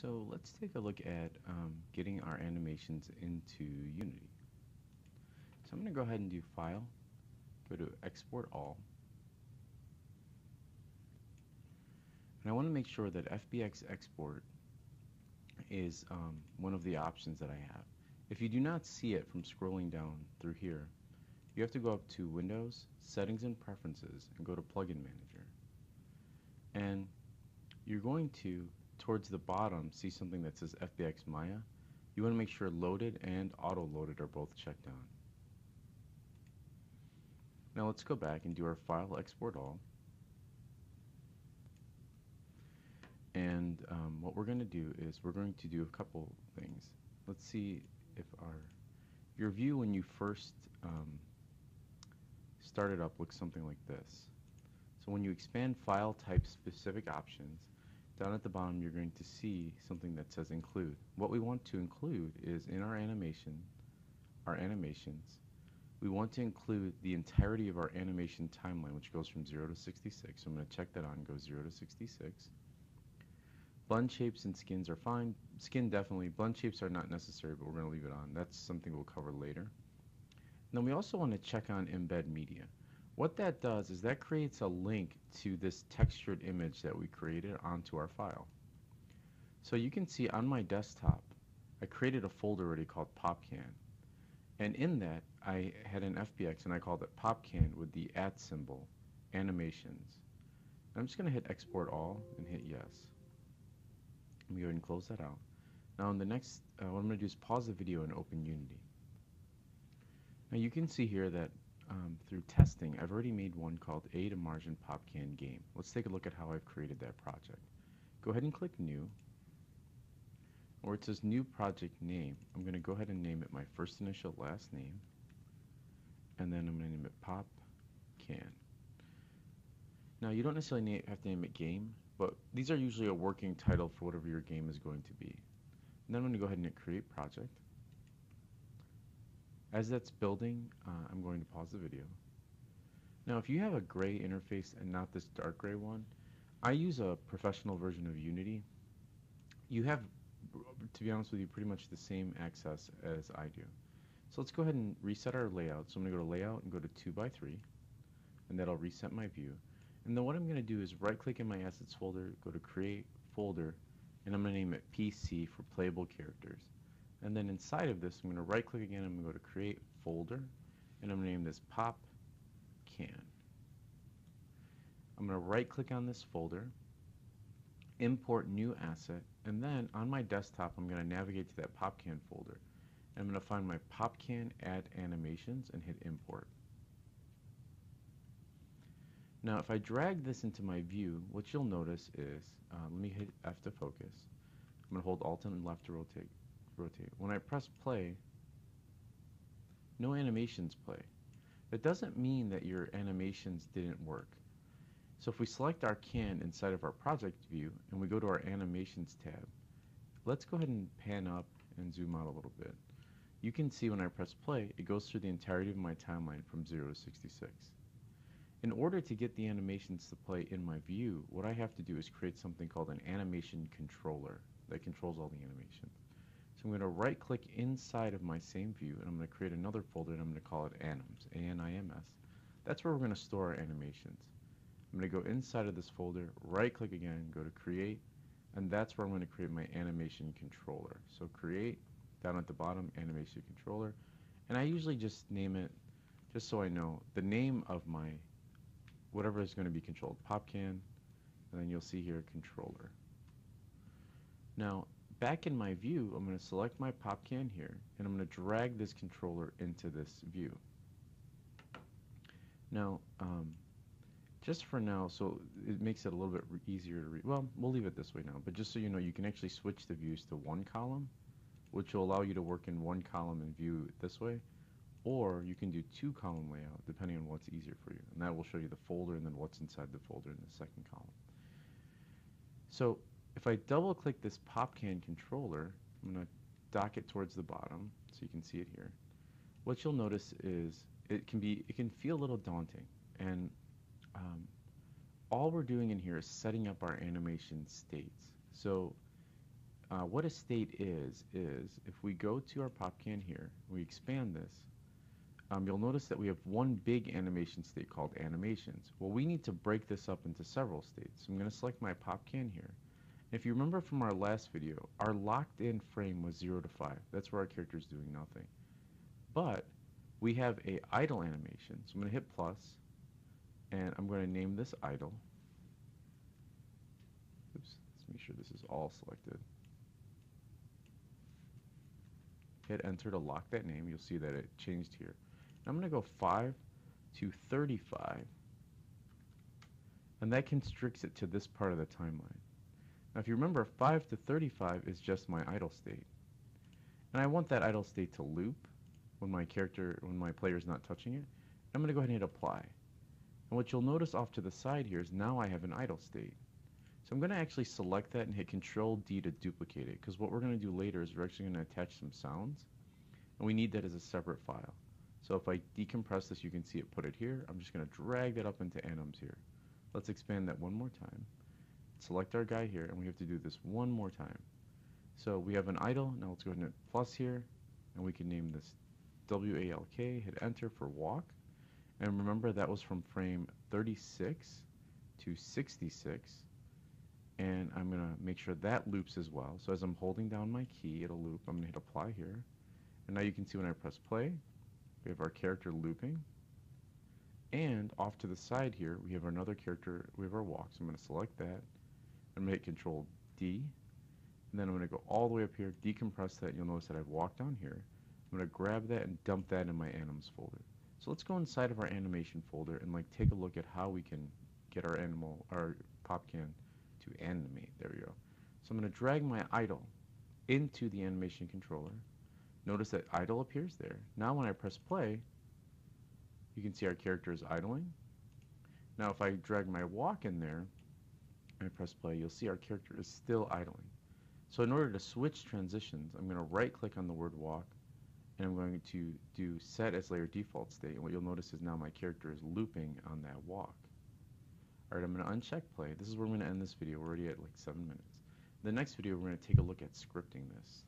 So let's take a look at um, getting our animations into Unity. So I'm going to go ahead and do File, go to Export All, and I want to make sure that FBX Export is um, one of the options that I have. If you do not see it from scrolling down through here, you have to go up to Windows, Settings and Preferences, and go to Plugin Manager. And you're going to towards the bottom see something that says FBX Maya, you want to make sure loaded and auto loaded are both checked on. Now let's go back and do our file export all. And um, what we're going to do is we're going to do a couple things. Let's see if our your view when you first um, start it up looks something like this. So when you expand file type specific options, down at the bottom you're going to see something that says include. What we want to include is in our animation, our animations, we want to include the entirety of our animation timeline, which goes from 0 to 66. So I'm going to check that on, go 0 to 66. Blend shapes and skins are fine. Skin definitely. Blend shapes are not necessary, but we're going to leave it on. That's something we'll cover later. And then we also want to check on embed media. What that does is that creates a link to this textured image that we created onto our file. So you can see on my desktop, I created a folder already called PopCan. And in that, I had an FBX and I called it PopCan with the at symbol, animations. I'm just going to hit export all and hit yes. Let me go ahead and close that out. Now in the next, uh, what I'm going to do is pause the video and open Unity. Now you can see here that um, through testing, I've already made one called A to Margin PopCan Game. Let's take a look at how I've created that project. Go ahead and click New. Where it says New Project Name, I'm going to go ahead and name it my first initial last name. And then I'm going to name it Pop Can. Now, you don't necessarily have to name it Game, but these are usually a working title for whatever your game is going to be. And then I'm going to go ahead and hit Create Project. As that's building, uh, I'm going to pause the video. Now if you have a gray interface and not this dark gray one, I use a professional version of Unity. You have, to be honest with you, pretty much the same access as I do. So let's go ahead and reset our layout. So I'm going to go to Layout and go to 2 by 3 and that'll reset my view. And then what I'm going to do is right click in my Assets folder, go to Create Folder, and I'm going to name it PC for Playable Characters. And then inside of this, I'm going to right click again, I'm going to go to create folder, and I'm going to name this pop can. I'm going to right click on this folder, import new asset, and then on my desktop, I'm going to navigate to that pop can folder. And I'm going to find my pop can add animations and hit import. Now if I drag this into my view, what you'll notice is, uh, let me hit F to focus. I'm going to hold Alt and left to rotate rotate. When I press play, no animations play. That doesn't mean that your animations didn't work. So if we select our can inside of our project view and we go to our animations tab, let's go ahead and pan up and zoom out a little bit. You can see when I press play, it goes through the entirety of my timeline from 0 to 66. In order to get the animations to play in my view, what I have to do is create something called an animation controller that controls all the animations. So I'm going to right click inside of my same view and I'm going to create another folder and I'm going to call it anims, A-N-I-M-S. That's where we're going to store our animations. I'm going to go inside of this folder, right click again, go to create, and that's where I'm going to create my animation controller. So create, down at the bottom, animation controller, and I usually just name it, just so I know, the name of my, whatever is going to be controlled, PopCan, and then you'll see here controller. Now, back in my view, I'm going to select my pop can here, and I'm going to drag this controller into this view. Now, um, just for now, so it makes it a little bit easier to read. Well, we'll leave it this way now, but just so you know, you can actually switch the views to one column, which will allow you to work in one column and view this way, or you can do two column layout, depending on what's easier for you. And that will show you the folder and then what's inside the folder in the second column. So if I double click this PopCan controller, I'm going to dock it towards the bottom so you can see it here. What you'll notice is it can be it can feel a little daunting and um, all we're doing in here is setting up our animation states. So uh, what a state is, is if we go to our PopCan here, we expand this, um, you'll notice that we have one big animation state called animations. Well, we need to break this up into several states. So I'm going to select my PopCan here. If you remember from our last video, our locked in frame was 0 to 5. That's where our character is doing nothing. But we have a idle animation. So I'm going to hit plus, and I'm going to name this idle. Oops, let's make sure this is all selected. Hit enter to lock that name. You'll see that it changed here. I'm going to go 5 to 35, and that constricts it to this part of the timeline. Now if you remember, 5 to 35 is just my idle state. And I want that idle state to loop when my character, when my player is not touching it. I'm going to go ahead and hit apply. And what you'll notice off to the side here is now I have an idle state. So I'm going to actually select that and hit Control D to duplicate it because what we're going to do later is we're actually going to attach some sounds and we need that as a separate file. So if I decompress this you can see it put it here. I'm just going to drag that up into Anims here. Let's expand that one more time select our guy here, and we have to do this one more time. So we have an idle, now let's go ahead and hit plus here, and we can name this W-A-L-K, hit enter for walk, and remember that was from frame 36 to 66, and I'm going to make sure that loops as well. So as I'm holding down my key, it'll loop. I'm going to hit apply here, and now you can see when I press play, we have our character looping, and off to the side here, we have another character, we have our walk, so I'm going to select that, I'm going to hit Control D, and then I'm going to go all the way up here, decompress that. You'll notice that I've walked down here. I'm going to grab that and dump that in my animals folder. So let's go inside of our animation folder and like take a look at how we can get our animal, our PopCan to animate. There we go. So I'm going to drag my idle into the animation controller. Notice that idle appears there. Now when I press play, you can see our character is idling. Now if I drag my walk in there, I press play, you'll see our character is still idling. So in order to switch transitions, I'm going to right click on the word walk and I'm going to do set as layer default state. And what you'll notice is now my character is looping on that walk. Alright, I'm going to uncheck play. This is where I'm going to end this video. We're already at like 7 minutes. In the next video, we're going to take a look at scripting this.